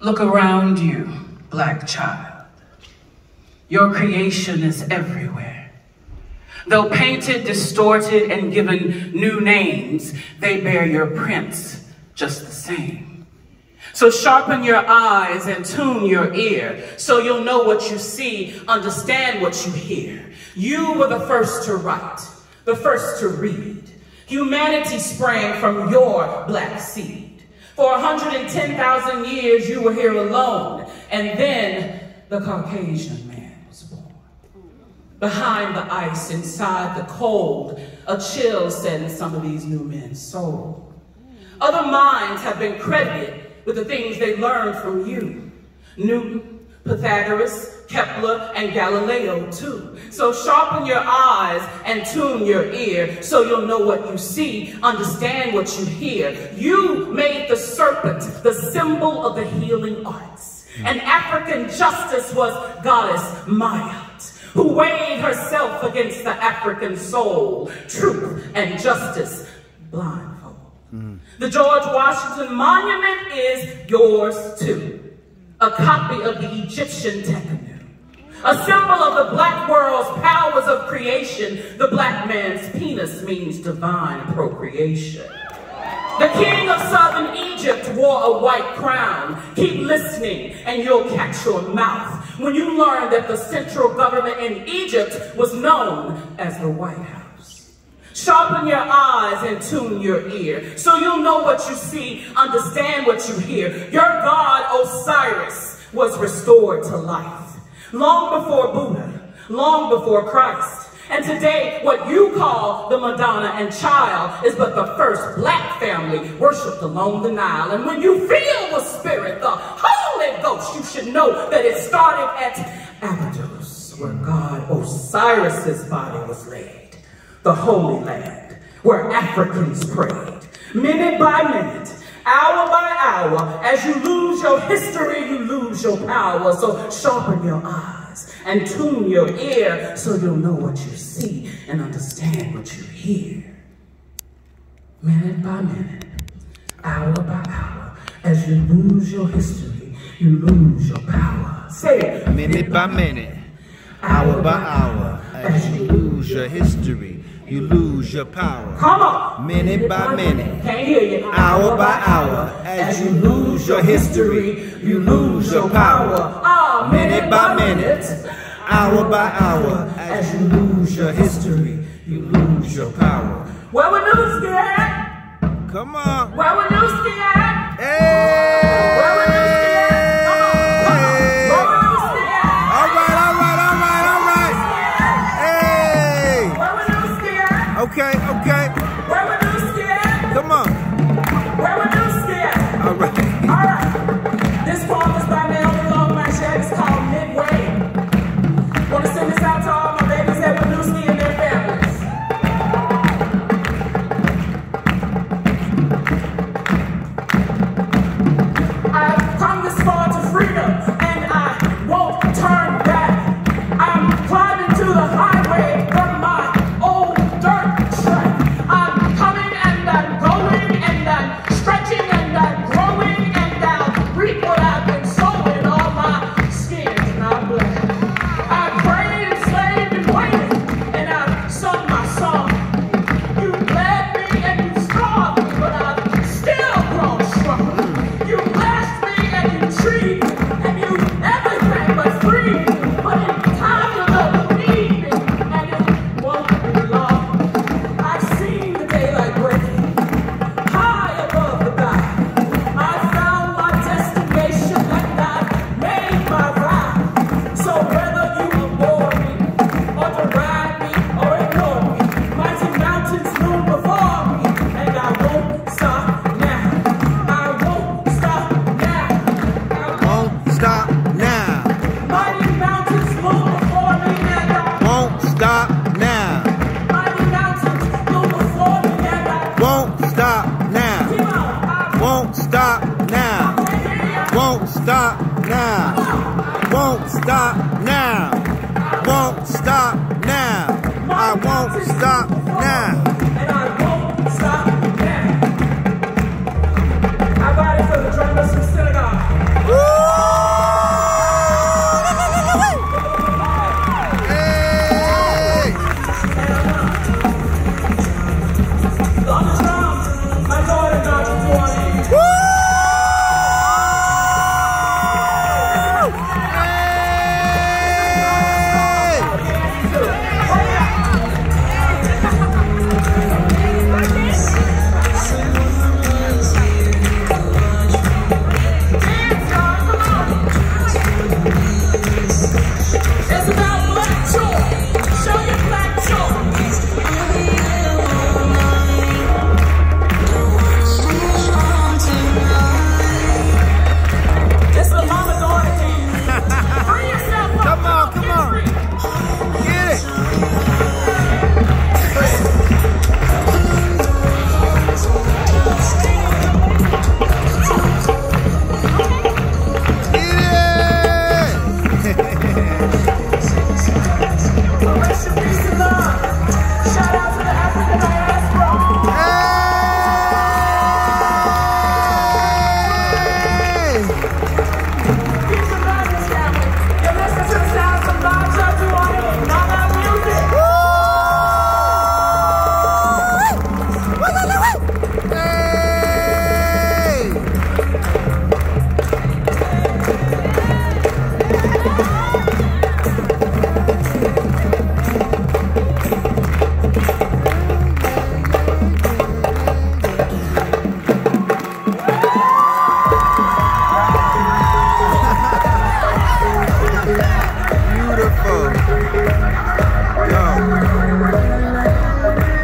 Look around you, black child. Your creation is everywhere. Though painted, distorted, and given new names, they bear your prints just the same. So sharpen your eyes and tune your ear so you'll know what you see, understand what you hear. You were the first to write, the first to read. Humanity sprang from your black seed. For 110,000 years, you were here alone. And then the Caucasian man was born. Behind the ice, inside the cold, a chill set in some of these new men's soul. Other minds have been credited with the things they learned from you. Newton, Pythagoras, Kepler, and Galileo too. So sharpen your eyes and tune your ear so you'll know what you see, understand what you hear. You made the serpent the symbol of the healing arts. And African justice was goddess Mayat, who weighed herself against the African soul, truth and justice blindfold. Mm. The George Washington Monument is yours too, a copy of the Egyptian Tekhen a symbol of the black world's powers of creation, the black man's penis means divine procreation. The king of southern Egypt wore a white crown. Keep listening and you'll catch your mouth when you learn that the central government in Egypt was known as the White House. Sharpen your eyes and tune your ear so you'll know what you see, understand what you hear. Your god Osiris was restored to life long before Buddha, long before Christ. And today, what you call the Madonna and Child is but the first black family worshipped along the Nile. And when you feel the Spirit, the Holy Ghost, you should know that it started at Abydos, where God Osiris's body was laid, the Holy Land, where Africans prayed, minute by minute, hour by hour. As you lose your history, you lose your power. So sharpen your eyes and tune your ear so you'll know what you see and understand what you hear. Minute by minute, hour by hour, as you lose your history, you lose your power. Say it. Minute by minute, hour by hour, as you lose your history, you lose your power. Come on. Minute by minute. Can't hear you. Hour by hour. As you lose your history, you lose your power. Minute by minute. Hour by hour. As you lose your history, you lose your power. Where were Newski at? Come on. Where were Newski at? Hey. Stop now. Mighty mountains before me, Won't stop now. mighty mountains before me, I Won't stop now. keep on. I Won't stop now. Won't stop now. Won't stop now. Won't stop now. I won't stop now.